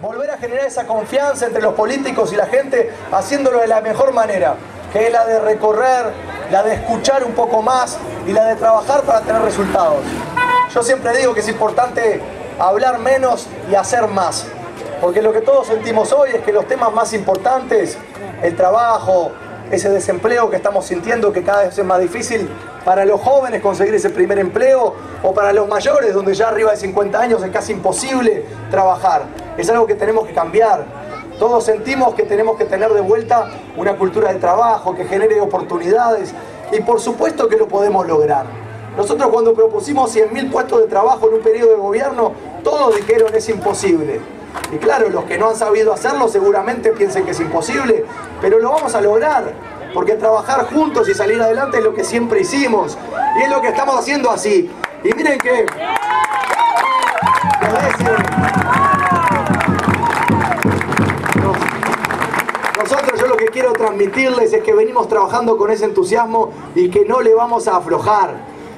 a generar esa confianza entre los políticos y la gente haciéndolo de la mejor manera, que es la de recorrer, la de escuchar un poco más y la de trabajar para tener resultados. Yo siempre digo que es importante hablar menos y hacer más, porque lo que todos sentimos hoy es que los temas más importantes, el trabajo, ese desempleo que estamos sintiendo que cada vez es más difícil para los jóvenes conseguir ese primer empleo o para los mayores donde ya arriba de 50 años es casi imposible trabajar. Es algo que tenemos que cambiar. Todos sentimos que tenemos que tener de vuelta una cultura de trabajo que genere oportunidades y por supuesto que lo podemos lograr. Nosotros cuando propusimos 100.000 puestos de trabajo en un periodo de gobierno, todos dijeron es imposible. Y claro, los que no han sabido hacerlo seguramente piensen que es imposible, pero lo vamos a lograr, porque trabajar juntos y salir adelante es lo que siempre hicimos, y es lo que estamos haciendo así. Y miren que... Nosotros yo lo que quiero transmitirles es que venimos trabajando con ese entusiasmo y que no le vamos a aflojar.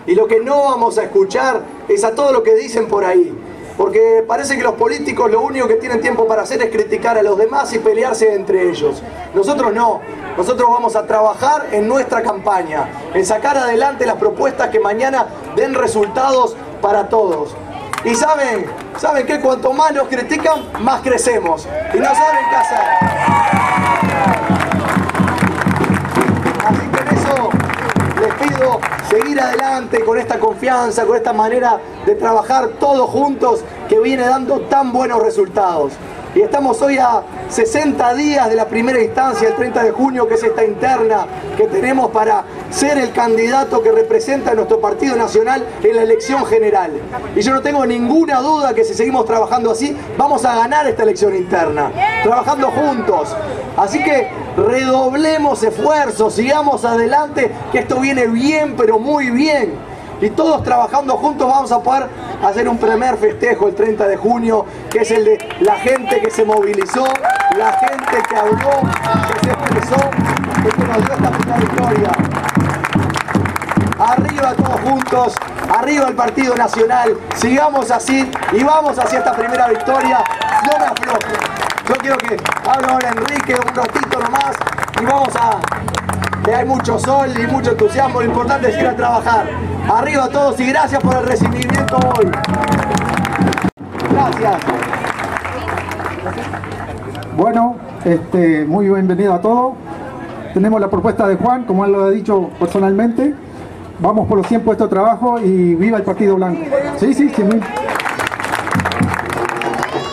Y lo que no vamos a escuchar es a todo lo que dicen por ahí. Porque parece que los políticos lo único que tienen tiempo para hacer es criticar a los demás y pelearse entre ellos. Nosotros no. Nosotros vamos a trabajar en nuestra campaña, en sacar adelante las propuestas que mañana den resultados para todos. Y saben, saben que cuanto más nos critican, más crecemos. Y no saben qué hacer. Seguir adelante con esta confianza, con esta manera de trabajar todos juntos que viene dando tan buenos resultados. Y estamos hoy a 60 días de la primera instancia, el 30 de junio, que es esta interna que tenemos para ser el candidato que representa a nuestro Partido Nacional en la elección general. Y yo no tengo ninguna duda que si seguimos trabajando así, vamos a ganar esta elección interna, trabajando juntos. Así que redoblemos esfuerzos, sigamos adelante, que esto viene bien, pero muy bien y todos trabajando juntos vamos a poder hacer un primer festejo el 30 de junio, que es el de la gente que se movilizó, la gente que habló, que se expresó, que nos dio esta primera victoria. Arriba todos juntos, arriba el Partido Nacional, sigamos así y vamos hacia esta primera victoria, no me afloje. Yo quiero que hable ahora Enrique un ratito nomás y vamos a... que hay mucho sol y mucho entusiasmo, lo importante es ir a trabajar. Arriba a todos y gracias por el recibimiento hoy. Gracias. Bueno, este, muy bienvenido a todos. Tenemos la propuesta de Juan, como él lo ha dicho personalmente. Vamos por los 100 puestos de trabajo y viva el Partido Blanco. Sí, sí, sí. Muy...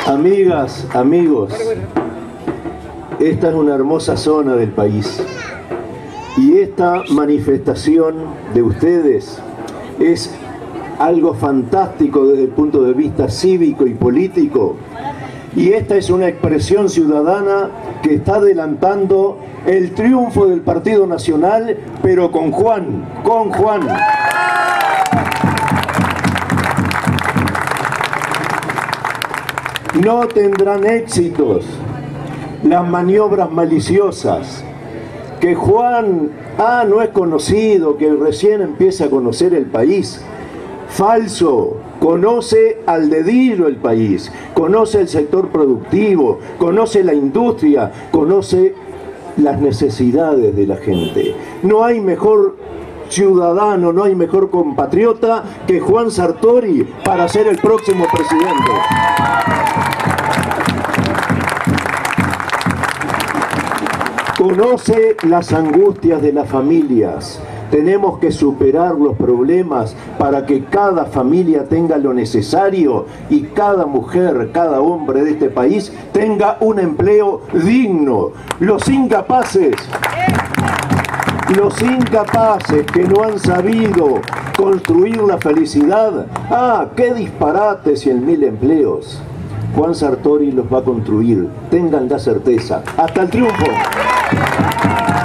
Amigas, amigos, esta es una hermosa zona del país. Y esta manifestación de ustedes es algo fantástico desde el punto de vista cívico y político. Y esta es una expresión ciudadana que está adelantando el triunfo del Partido Nacional, pero con Juan, con Juan. No tendrán éxitos las maniobras maliciosas, que Juan Ah, no es conocido, que recién empieza a conocer el país. Falso, conoce al dedillo el país, conoce el sector productivo, conoce la industria, conoce las necesidades de la gente. No hay mejor ciudadano, no hay mejor compatriota que Juan Sartori para ser el próximo presidente. Conoce las angustias de las familias. Tenemos que superar los problemas para que cada familia tenga lo necesario y cada mujer, cada hombre de este país tenga un empleo digno. Los incapaces, los incapaces que no han sabido construir la felicidad, ah, qué disparate en mil empleos. Juan Sartori los va a construir, tengan la certeza. Hasta el triunfo. Thank you.